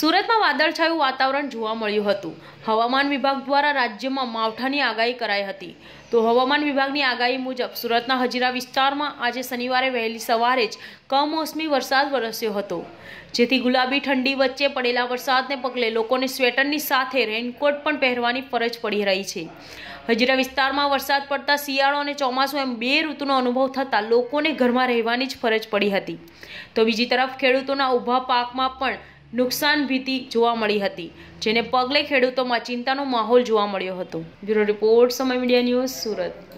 સુરતમાં વાદળછાયું વાતાવરણ જોવા મળ્યું હતું. હવામાન વિભાગ દ્વારા રાજ્યમાં માવઠાની આગાહી કરાઈ હતી. તો હવામાન વિભાગની આગાહી મુજબ સુરતના હજીરા વિસ્તારમાં આજે શનિવારે વહેલી સવારે જ કમોસમી વરસાદ વરસ્યો હતો. જેથી ગુલાબી ઠંડી વચ્ચે પડેલા વરસાદને પગલે લોકોને સ્વેટરની સાથે રેનકોટ પણ પહેરવાની ફરજ પડી રહી છે. હજીરા વિસ્તારમાં વરસાદ પડતા શિયાળો અને ચોમાસું એમ બે ઋતુનો અનુભવ થતાં લોકોને ઘરમાં રહેવાની જ ફરજ પડી હતી. તો બીજી તરફ ખેડૂતોના ઊભા પાકમાં પણ નુકસાન ભીતિ જોવા મળી હતી, જેને પગલે ખેડૂતોમાં ચિંતાનો માહોલ જોવા મળ્યો હતો. Bureau report Samay media news Surat.